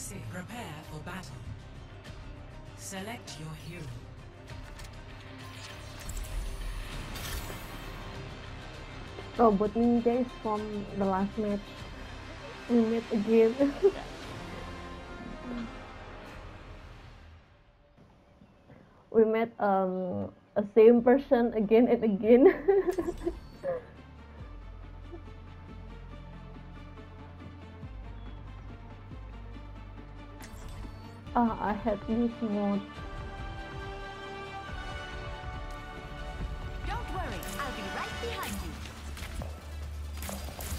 Say, prepare for battle. Select your hero. Robot Ninja is from the last match. We met again. we met um a same person again and again. Ah, I had this mode. Don't worry, I'll be right behind you.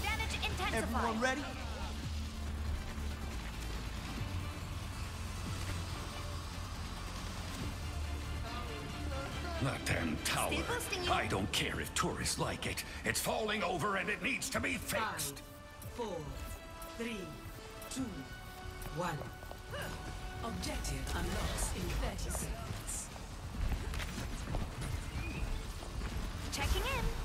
Damage intensified. Everyone ready? That damn tower. Still boosting you. I don't care if tourists like it. It's falling over and it needs to be fixed. Five, four, three, two, one. Objective unlocks in 30 seconds. Checking in.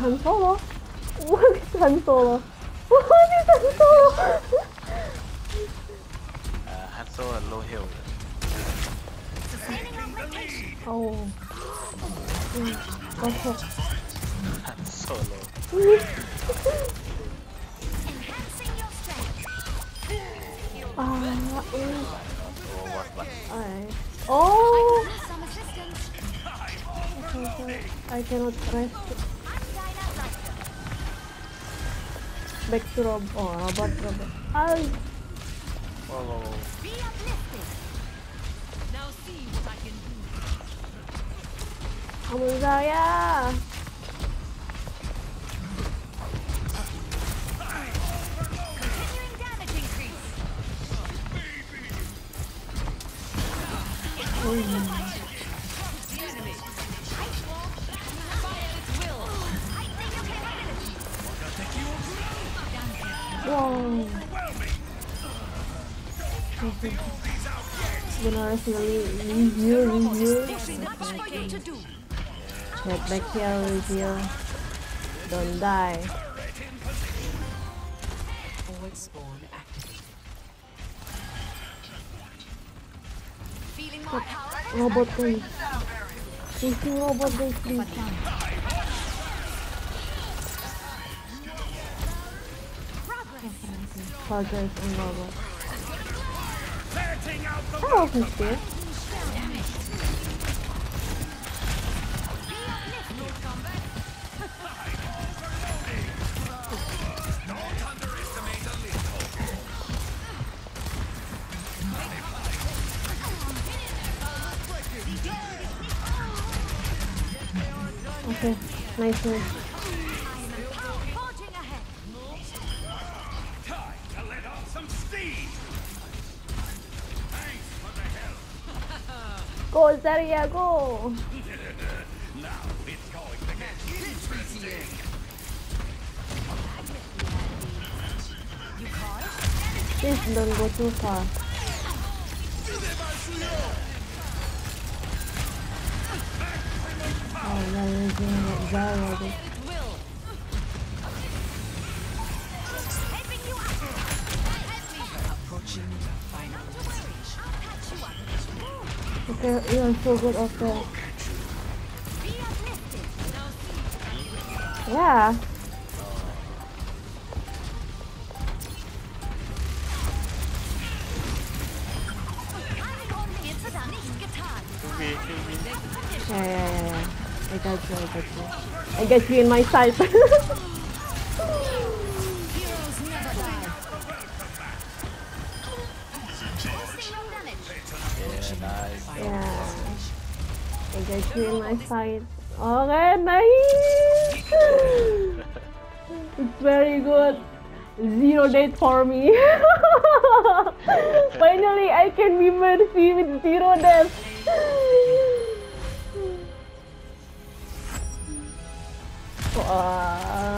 Han Solo? What is Han Solo? What is Han Solo? Uh, Han Solo low heal. Ah, mm, Oh, what, what? alright. Oh! Need some assistance. okay, I cannot press I'm Dinah Riker. back to Rob. Oh, robot, robot. Ay! Oh, Be uplifted. Ampun saya! Continuing damage increase. The enemy. Fire Head back here, review. Don't die. Forward spawn activated. Feeling powerful? Robot guys. Chasing robot guys, please. Progress. On robot. Out for the help. Go, Zarya, go! Now it's going to get interesting! Please don't go too far. Oh, they're using Zarya. Fire its will. Helping you up. Approaching the final stage. Patch you up. Okay, you're so good at that. Be uplifted. Yeah. Habe only jetzt nicht getan. QB, QB. Yeah, yeah, yeah, yeah. I got you, I got you. I got you in my sight. Yeah. I got you in my sight. Okay, nice. it's very good. Zero date for me. Finally, I can be Mercy with zero death. 哇